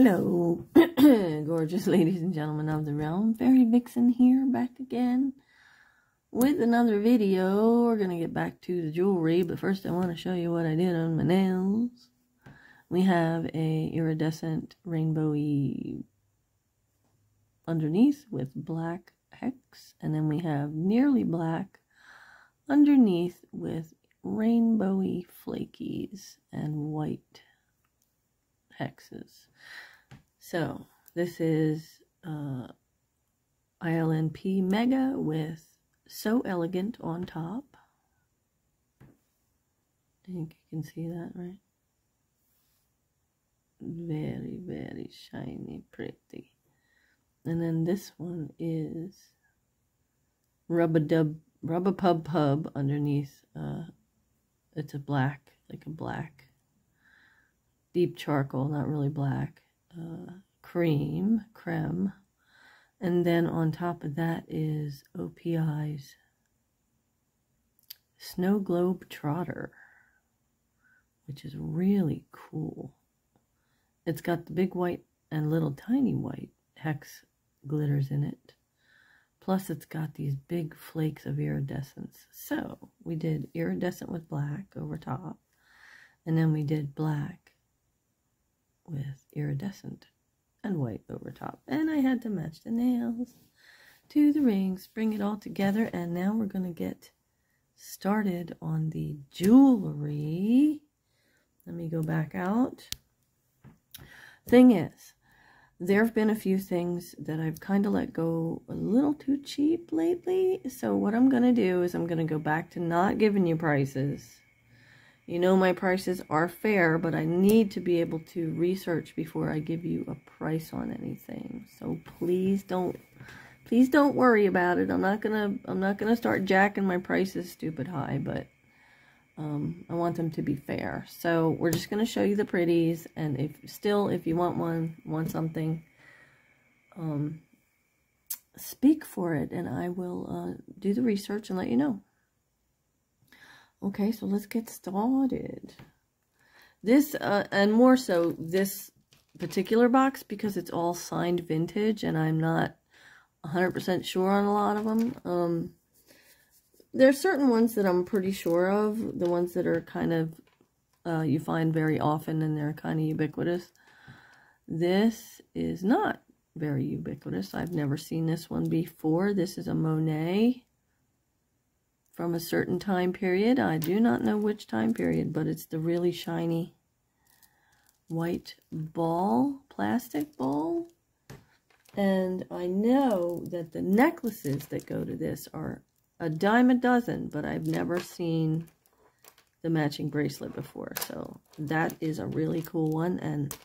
Hello, gorgeous ladies and gentlemen of the realm. Faery Vixen here, back again with another video. We're going to get back to the jewelry, but first I want to show you what I did on my nails. We have a iridescent rainbowy underneath with black hex, and then we have nearly black underneath with rainbowy flakies and white hexes. So this is uh, ILNP Mega with So Elegant on top. I think you can see that, right? Very, very shiny, pretty. And then this one is Rubber Dub, Rubber Pub Pub underneath. Uh, it's a black, like a black, deep charcoal, not really black uh, cream, creme. And then on top of that is OPI's Snow Globe Trotter, which is really cool. It's got the big white and little tiny white hex glitters in it. Plus it's got these big flakes of iridescence. So we did iridescent with black over top. And then we did black with iridescent and white over top. And I had to match the nails to the rings, bring it all together, and now we're going to get started on the jewelry. Let me go back out. Thing is, there have been a few things that I've kind of let go a little too cheap lately. So what I'm going to do is I'm going to go back to not giving you prices you know my prices are fair, but I need to be able to research before I give you a price on anything. So please don't please don't worry about it. I'm not gonna I'm not gonna start jacking my prices stupid high, but um, I want them to be fair. So we're just gonna show you the pretties, and if still if you want one, want something, um, speak for it, and I will uh, do the research and let you know. Okay, so let's get started. This, uh, and more so, this particular box, because it's all signed vintage, and I'm not 100% sure on a lot of them. Um, are certain ones that I'm pretty sure of, the ones that are kind of, uh, you find very often, and they're kind of ubiquitous. This is not very ubiquitous. I've never seen this one before. This is a Monet from a certain time period. I do not know which time period, but it's the really shiny white ball, plastic ball. And I know that the necklaces that go to this are a dime a dozen, but I've never seen the matching bracelet before. So that is a really cool one. And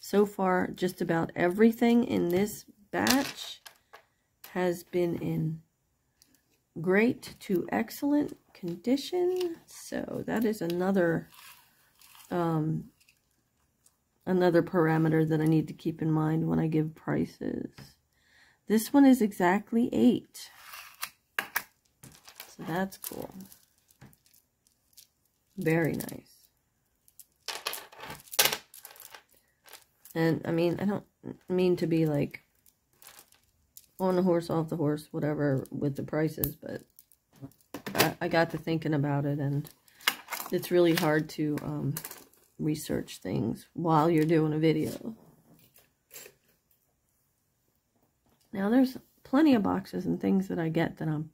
so far, just about everything in this batch has been in great to excellent condition. So that is another um, another parameter that I need to keep in mind when I give prices. This one is exactly eight. So that's cool. Very nice. And I mean, I don't mean to be like on the horse, off the horse, whatever, with the prices, but I, I got to thinking about it, and it's really hard to um, research things while you're doing a video. Now, there's plenty of boxes and things that I get that I'm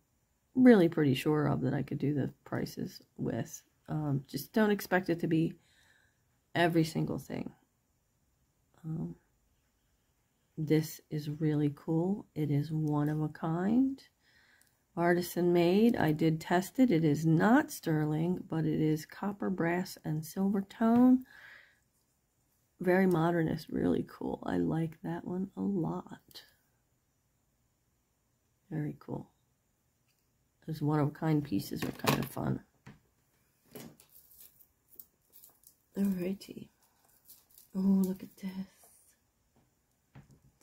really pretty sure of that I could do the prices with. Um, just don't expect it to be every single thing. Um, this is really cool. It is one of a kind. Artisan made. I did test it. It is not sterling, but it is copper, brass, and silver tone. Very modernist. Really cool. I like that one a lot. Very cool. Those one-of-a-kind pieces are kind of fun. Alrighty. Oh, look at this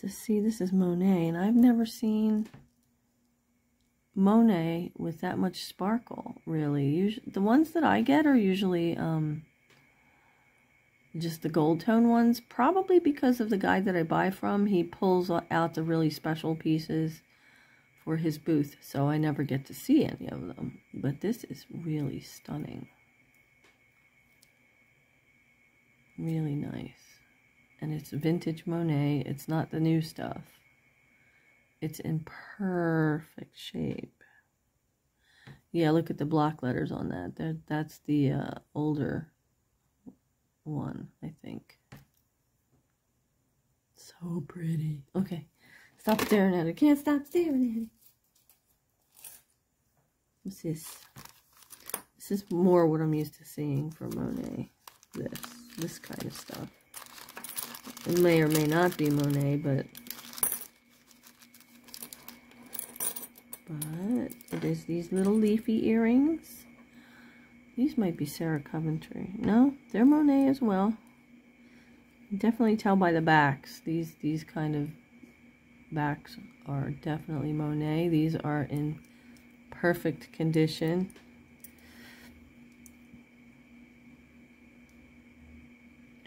to see this is Monet, and I've never seen Monet with that much sparkle, really. Usually, the ones that I get are usually um, just the gold tone ones, probably because of the guy that I buy from. He pulls out the really special pieces for his booth, so I never get to see any of them. But this is really stunning. Really nice. And it's vintage Monet. It's not the new stuff. It's in perfect shape. Yeah, look at the block letters on that. There, that's the uh, older one, I think. So pretty. Okay, stop staring at it. Can't stop staring at it. What's this? This is more what I'm used to seeing for Monet. This, this kind of stuff. It may or may not be Monet, but but it is these little leafy earrings. These might be Sarah Coventry. No, they're Monet as well. Definitely tell by the backs. These these kind of backs are definitely Monet. These are in perfect condition.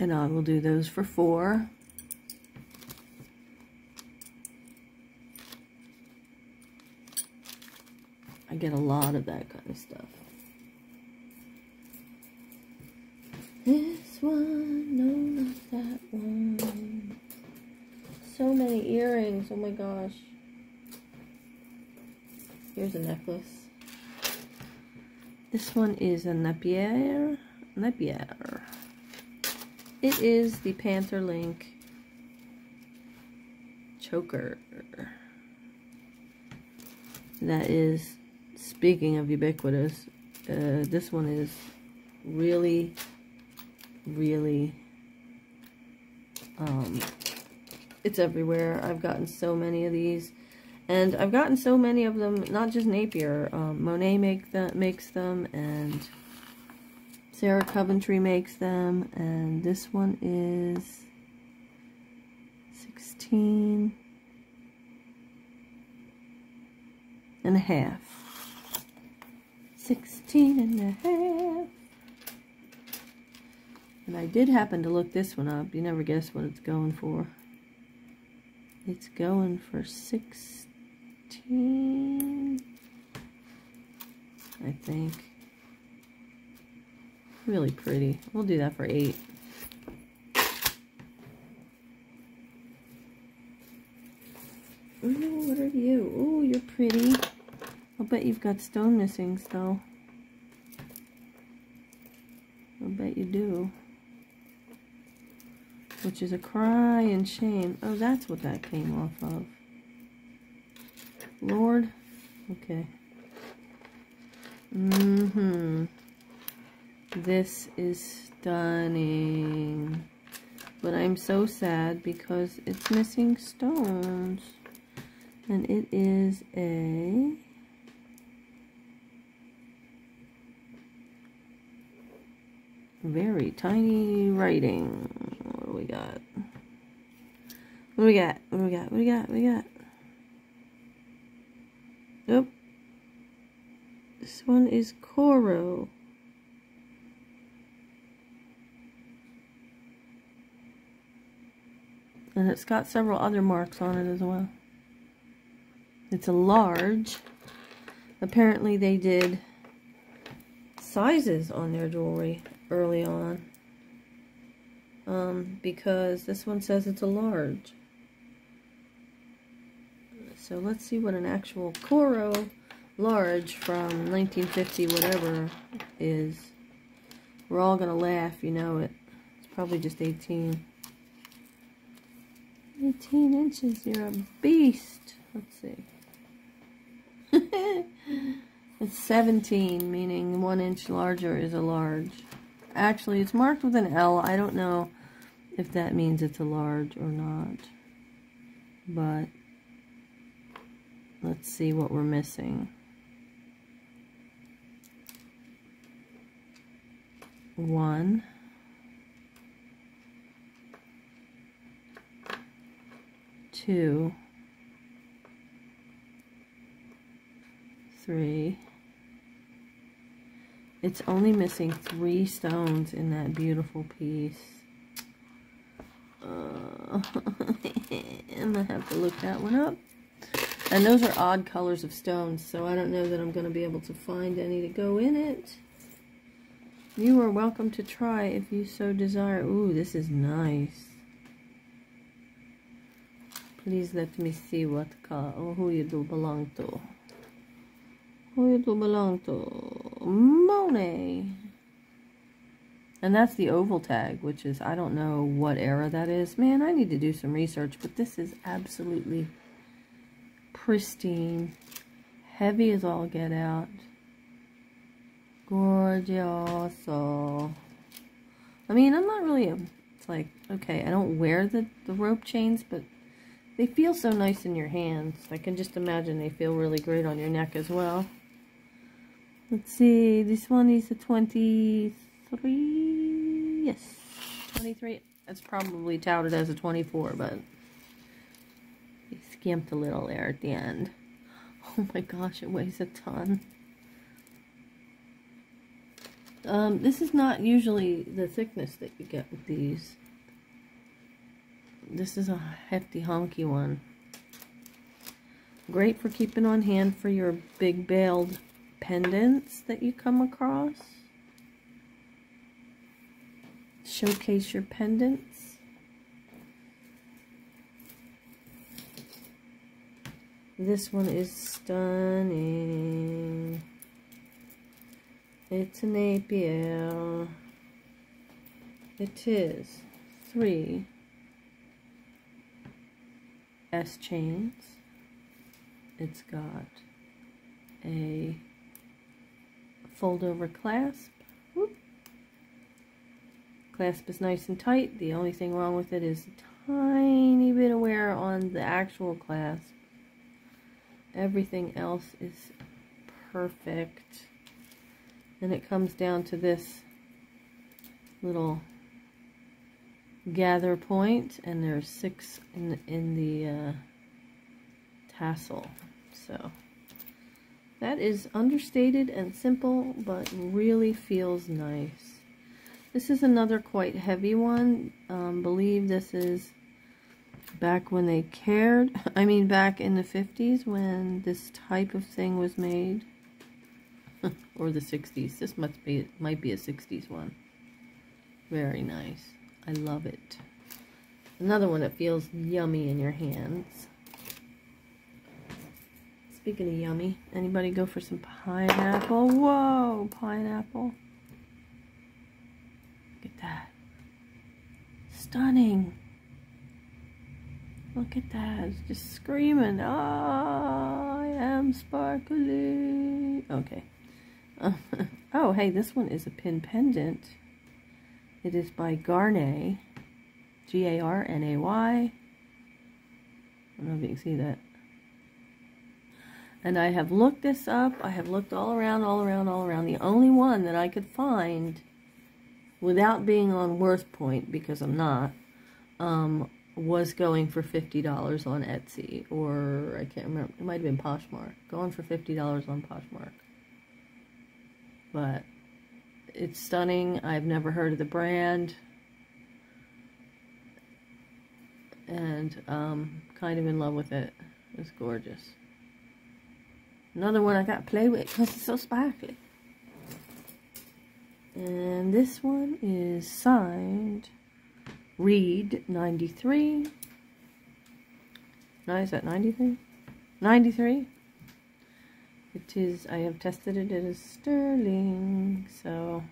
And I will do those for four. I get a lot of that kind of stuff. This one, no, not that one. So many earrings, oh my gosh. Here's a necklace. This one is a Napier. Napier. It is the Panther Link choker. That is, speaking of ubiquitous, uh, this one is really, really, um, it's everywhere. I've gotten so many of these. And I've gotten so many of them, not just Napier. Um, Monet make the, makes them, and Sarah Coventry makes them. And this one is 16 and a half. 16 and a half. And I did happen to look this one up. You never guess what it's going for. It's going for 16 I think. Really pretty. We'll do that for 8. Ooh, what are you? Ooh, you're pretty. I'll bet you've got stone missings, though. I'll bet you do. Which is a cry and shame. Oh, that's what that came off of. Lord. Okay. Mm-hmm. This is stunning. But I'm so sad because it's missing stones. And it is a... Very tiny writing. What do we got? What do we got? What do we got? What do we got? What do we got? Nope. This one is Coro. And it's got several other marks on it as well. It's a large. Apparently they did sizes on their jewelry early on. Um, because this one says it's a large. So let's see what an actual Coro large from 1950 whatever is. We're all going to laugh, you know it. It's probably just 18. 18 inches, you're a beast. Let's see. it's 17, meaning one inch larger is a large. Actually, it's marked with an L. I don't know if that means it's a large or not. But Let's see what we're missing. One. Two. Three. It's only missing three stones in that beautiful piece. Uh, I'm gonna have to look that one up. And those are odd colors of stones, so I don't know that I'm going to be able to find any to go in it. You are welcome to try if you so desire. Ooh, this is nice. Please let me see what car or who you do belong to. Who you do belong to? Monet. And that's the oval tag, which is, I don't know what era that is. Man, I need to do some research, but this is absolutely pristine. Heavy as all get out. Gorgeous. I mean, I'm not really, a, it's like, okay, I don't wear the, the rope chains, but they feel so nice in your hands. I can just imagine they feel really great on your neck as well. Let's see, this one is a 23, yes, 23. That's probably touted as a 24, but they skimped a little there at the end. Oh my gosh, it weighs a ton. Um, this is not usually the thickness that you get with these. This is a hefty honky one. Great for keeping on hand for your big bailed pendants that you come across. Showcase your pendants. This one is stunning. It's an APL. It is three S chains. It's got a fold over clasp. Whoop. Clasp is nice and tight. The only thing wrong with it is a tiny bit of wear on the actual clasp. Everything else is perfect. And it comes down to this little gather point, and there's six in, in the uh, tassel. So that is understated and simple, but really feels nice. This is another quite heavy one. Um, believe this is back when they cared. I mean, back in the 50s when this type of thing was made. or the 60s. This must be, might be a 60s one. Very nice. I love it. Another one that feels yummy in your hands. Speaking of yummy, anybody go for some pineapple? Whoa, pineapple. Look at that. Stunning. Look at that. It's just screaming. Oh, I am sparkly. Okay. oh, hey, this one is a pin pendant. It is by Garnay. G-A-R-N-A-Y. I don't know if you can see that. And I have looked this up. I have looked all around, all around, all around. The only one that I could find without being on Worth Point, because I'm not, um, was going for $50 on Etsy, or I can't remember, it might have been Poshmark, going for $50 on Poshmark. But it's stunning. I've never heard of the brand. And um, kind of in love with it. It's gorgeous. Another one I got to play with because it's so sparkly. And this one is signed Reed 93. No, is that 93? 93. It is, I have tested it, it is sterling, so,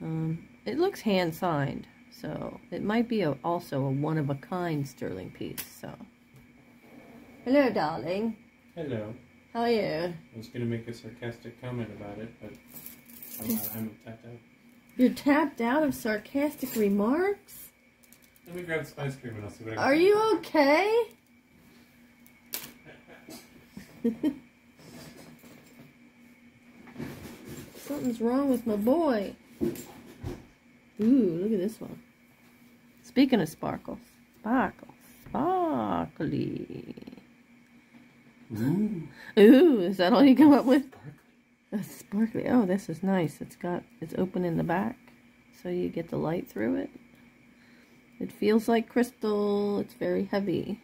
um, it looks hand signed, so it might be a, also a one-of-a-kind sterling piece, so. Hello, darling. Hello. How are you? I was going to make a sarcastic comment about it, but I'm, I'm tapped out. You're tapped out of sarcastic remarks? Let me grab some ice cream and I'll see what I can Are you okay? Something's wrong with my boy. Ooh, look at this one. Speaking of sparkles, sparkle, sparkly. Ooh. Ooh, is that all you come up with? That's sparkly. Oh, this is nice. It's got, it's open in the back, so you get the light through it. It feels like crystal. It's very heavy.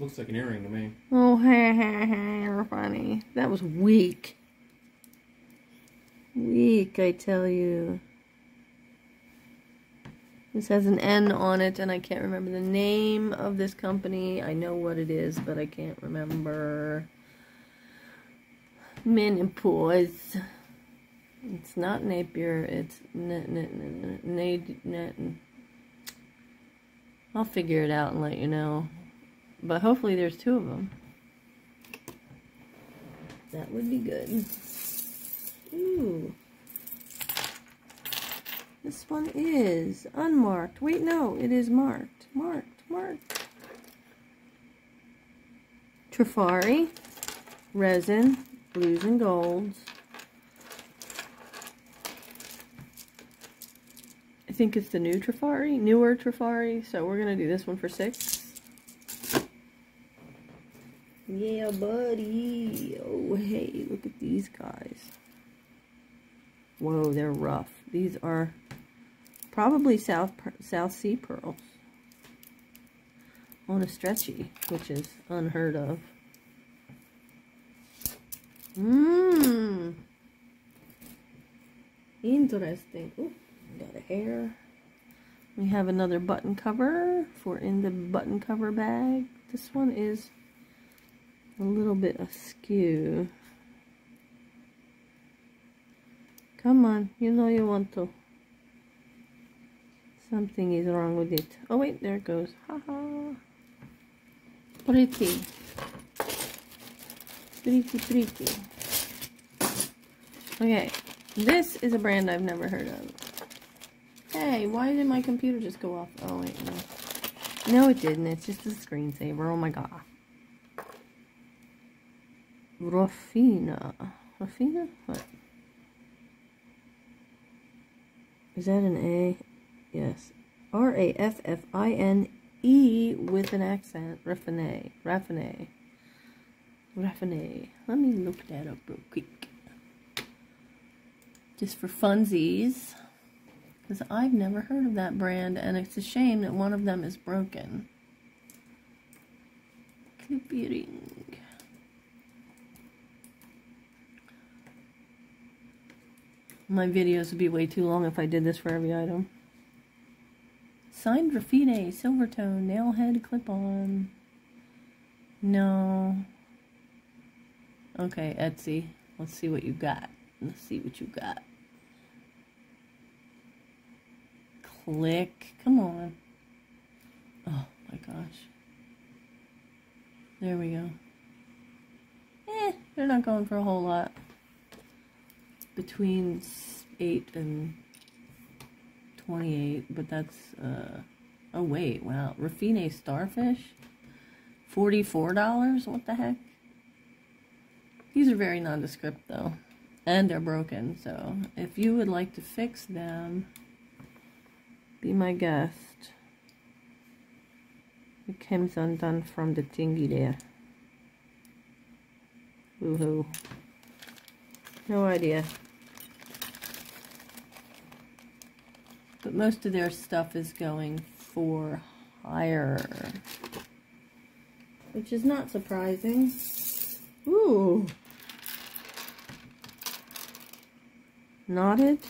Looks like an earring to me. Oh, ha ha ha, you're funny. That was weak. Weak, I tell you. This has an N on it, and I can't remember the name of this company. I know what it is, but I can't remember. Menopause. It's not Napier. It's n- n- n- I'll figure it out and let you know. But hopefully there's two of them. That would be good. Ooh. This one is unmarked. Wait, no, it is marked. Marked, marked. Trifari, resin, blues and golds. I think it's the new Trifari, newer Trifari, so we're going to do this one for six. Yeah, buddy. Oh, hey, look at these guys. Whoa, they're rough. These are probably South South Sea pearls on a stretchy, which is unheard of. Mmm. Interesting. Ooh, got a hair. We have another button cover for in the button cover bag. This one is a little bit askew. Come on, you know you want to. Something is wrong with it. Oh wait, there it goes. Haha. Pretty. Pretty, pretty. Okay, this is a brand I've never heard of. Hey, why did my computer just go off? Oh wait, no. No, it didn't. It's just a screensaver. Oh my god. Rafina. Rafina? What? Is that an A? Yes. R A F F I N E with an accent. Raffine. Raffine. Raffine. Let me look that up real quick. Just for funsies. Because I've never heard of that brand, and it's a shame that one of them is broken. Clip. My videos would be way too long if I did this for every item. Signed graffiti, silver tone, nail head clip on. No. Okay, Etsy. Let's see what you got. Let's see what you got. Click. Come on. Oh my gosh. There we go. Eh, they're not going for a whole lot between 8 and 28, but that's, uh, oh wait, wow, Raffine Starfish, $44, what the heck? These are very nondescript though, and they're broken, so if you would like to fix them, be my guest. It comes undone from the thingy there. Woohoo. No idea. But most of their stuff is going for higher. Which is not surprising. Ooh. Knotted.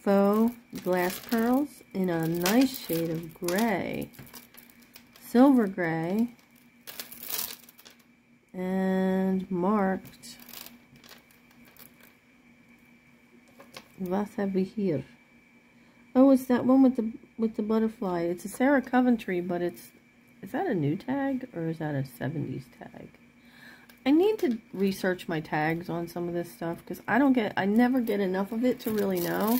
Faux glass pearls in a nice shade of gray. Silver gray. And marked What have we here? Oh, it's that one with the with the butterfly. It's a Sarah Coventry, but it's is that a new tag or is that a 70s tag? I need to research my tags on some of this stuff because I don't get I never get enough of it to really know.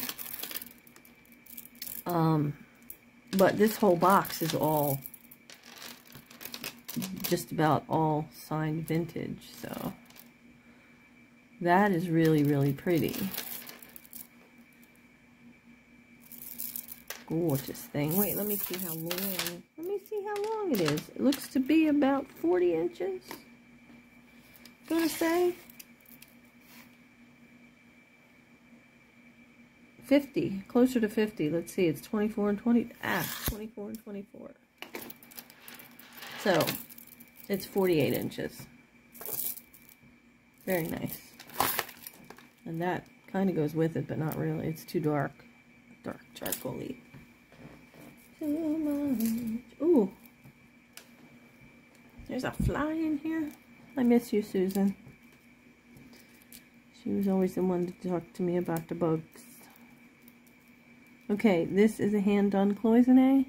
Um but this whole box is all just about all signed vintage, so that is really really pretty. Gorgeous thing. Wait, let me see how long. Let me see how long it is. It looks to be about 40 inches. Gonna say. 50, closer to 50. Let's see, it's 24 and 20. Ah, 24 and 24. So, it's 48 inches. Very nice. And that kind of goes with it, but not really. It's too dark. Dark charcoaly. Too much. Ooh. There's a fly in here. I miss you, Susan. She was always the one to talk to me about the bugs. Okay, this is a hand-done cloisonne.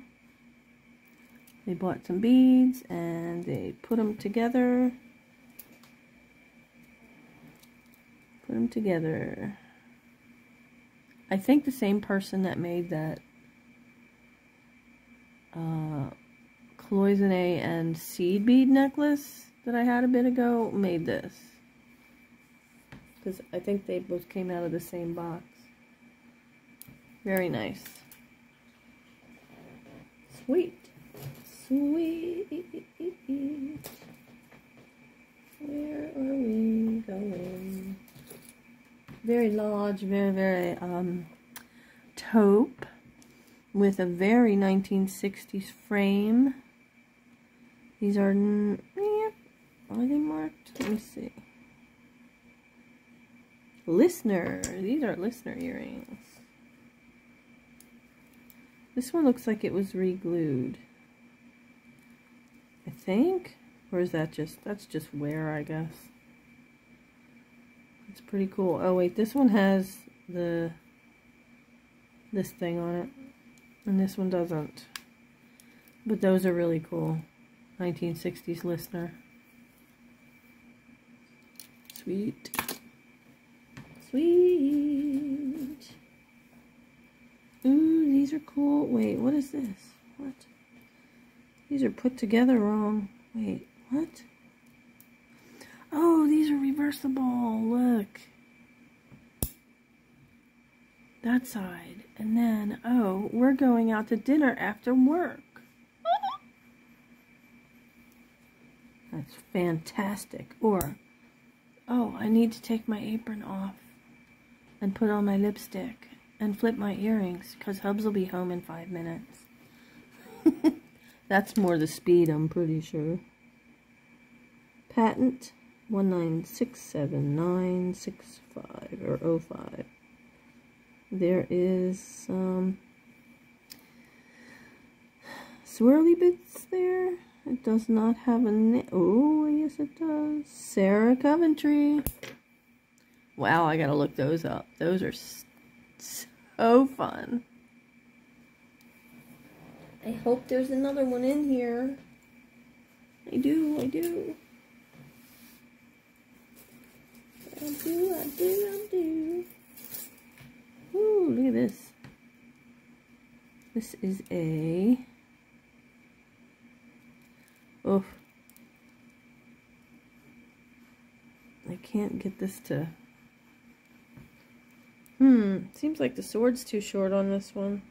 They bought some beads and they put them together. Put them together. I think the same person that made that uh, cloisonne and seed bead necklace that I had a bit ago made this. Because I think they both came out of the same box. Very nice. Sweet. Sweet. Where are we going? Very large, very, very um, taupe with a very 1960s frame. These are, yeah, are they marked? Let me see. Lisner. These are Lisner earrings. This one looks like it was re-glued. I think? Or is that just, that's just wear, I guess. It's pretty cool. Oh wait, this one has the, this thing on it. And this one doesn't. But those are really cool. 1960s Lisner. Sweet. Sweet. Ooh, these are cool. Wait, what is this? What? These are put together wrong. Wait, what? Oh, these are reversible. Look. That side. And then, oh, we're going out to dinner after work. That's fantastic. Or, oh, I need to take my apron off and put on my lipstick and flip my earrings because Hubs will be home in five minutes. That's more the speed, I'm pretty sure. Patent 1967965 or 05. There is some swirly bits there. It does not have a name. Oh, yes it does. Sarah Coventry. Wow, I gotta look those up. Those are so fun. I hope there's another one in here. I do, I do. I do, I do, I do. Ooh, look at this. This is a... Oh. I can't get this to... Hmm, seems like the sword's too short on this one.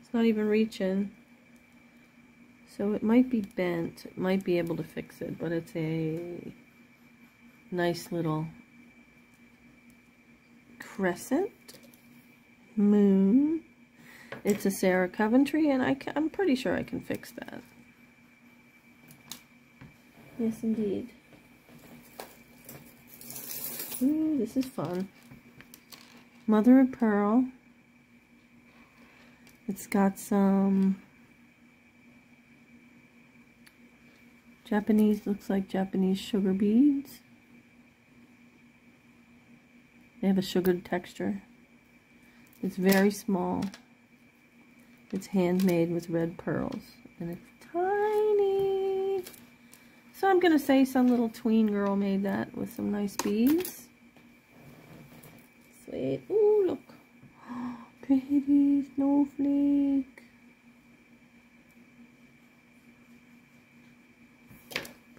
It's not even reaching. So it might be bent. It might be able to fix it, but it's a nice little crescent moon. It's a Sarah Coventry, and I am pretty sure I can fix that. Yes, indeed. Ooh, this is fun. Mother of Pearl. It's got some Japanese, looks like Japanese sugar beads. They have a sugared texture. It's very small. It's handmade with red pearls. And it's tiny. So I'm going to say some little tween girl made that with some nice beads. Sweet. Ooh, look. Pretty snowflake.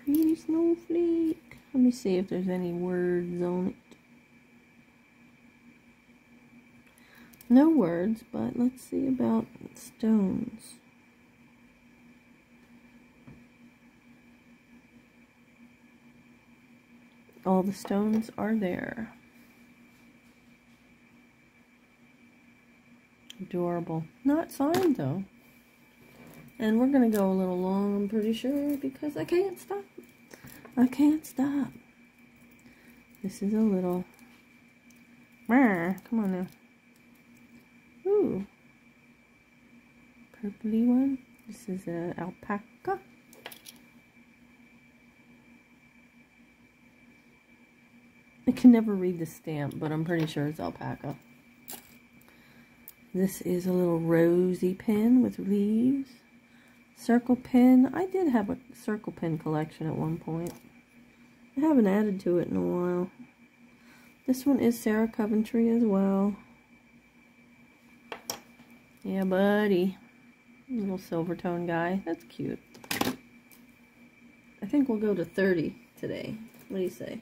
Pretty snowflake. Let me see if there's any words on it. No words, but let's see about stones. All the stones are there. Adorable. Not signed though. And we're going to go a little long, I'm pretty sure, because I can't stop. I can't stop. This is a little... Come on now. Purpley one. This is an alpaca. I can never read the stamp, but I'm pretty sure it's alpaca. This is a little rosy pen with leaves. Circle pen. I did have a circle pen collection at one point. I haven't added to it in a while. This one is Sarah Coventry as well. Yeah, buddy. Little silver tone guy. That's cute. I think we'll go to 30 today. What do you say?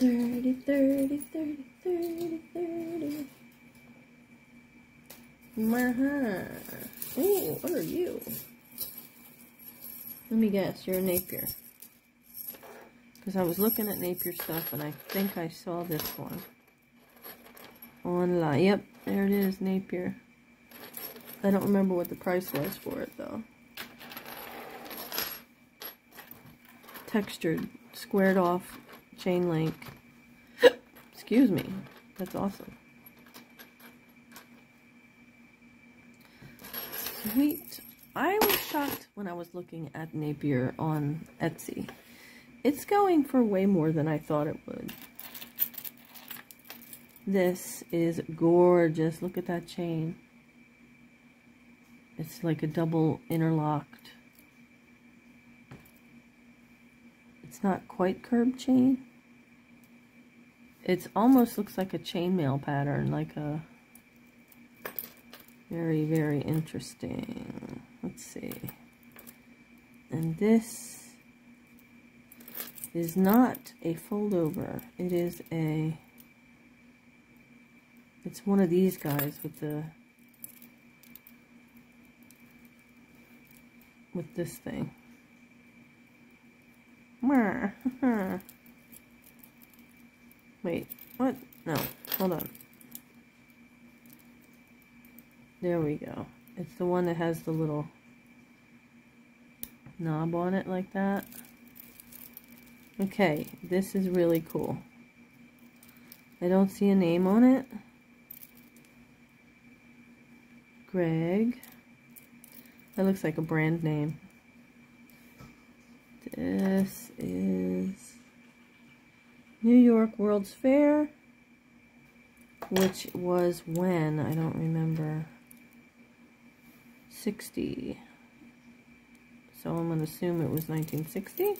30, 30, 30, 30, 30. Marha. Ooh, what are you? Let me guess, you're a Napier. Because I was looking at Napier stuff and I think I saw this one. Online. Yep, there it is, Napier. I don't remember what the price was for it though. Textured, squared off chain link. Excuse me. That's awesome. Sweet. I was shocked when I was looking at Napier on Etsy. It's going for way more than I thought it would. This is gorgeous. Look at that chain. It's like a double interlocked. It's not quite curb chain. It almost looks like a chainmail pattern, like a very, very interesting. Let's see. And this is not a fold over. It is a, it's one of these guys with the, with this thing. Wait, what? No, hold on. There we go. It's the one that has the little knob on it like that. Okay, this is really cool. I don't see a name on it. Greg. That looks like a brand name. This is New York World's Fair, which was when, I don't remember, 60. So I'm going to assume it was 1960.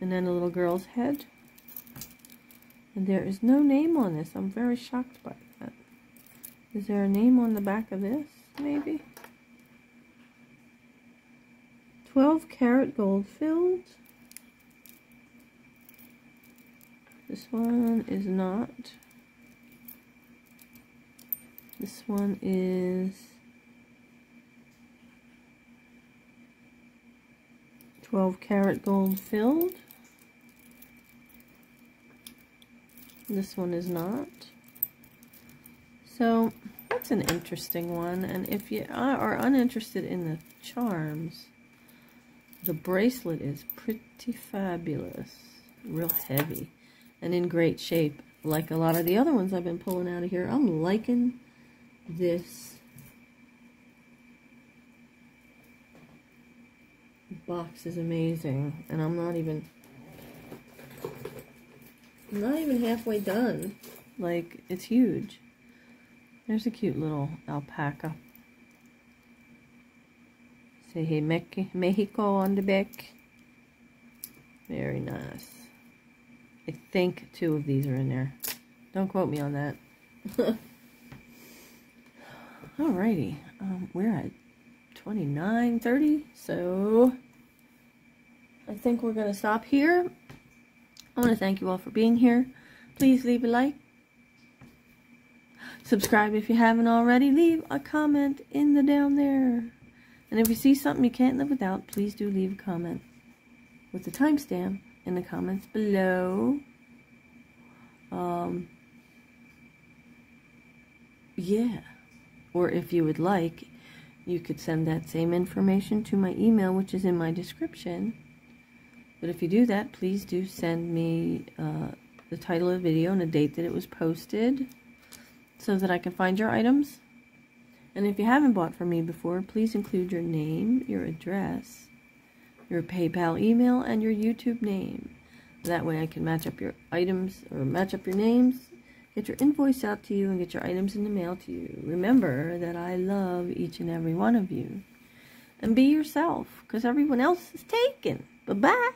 And then a little girl's head. And there is no name on this. I'm very shocked by that. Is there a name on the back of this, maybe? 12 karat gold filled. This one is not. This one is 12 karat gold filled. This one is not. So that's an interesting one. And if you are uninterested in the charms, the bracelet is pretty fabulous. Real heavy and in great shape. Like a lot of the other ones I've been pulling out of here. I'm liking this box is amazing. And I'm not even not even halfway done. Like, it's huge. There's a cute little alpaca. Say hey Mexico on the back. Very nice. I think two of these are in there. Don't quote me on that. Alrighty. Um, we're at 29, 30. So I think we're going to stop here. I want to thank you all for being here. Please leave a like. Subscribe if you haven't already. Leave a comment in the down there. And if you see something you can't live without, please do leave a comment with the timestamp in the comments below. Um, Yeah. Or if you would like, you could send that same information to my email, which is in my description. But if you do that, please do send me uh, the title of the video and the date that it was posted so that I can find your items. And if you haven't bought from me before, please include your name, your address, your PayPal email, and your YouTube name. That way I can match up your items or match up your names, get your invoice out to you, and get your items in the mail to you. Remember that I love each and every one of you. And be yourself, because everyone else is taken. Bye-bye.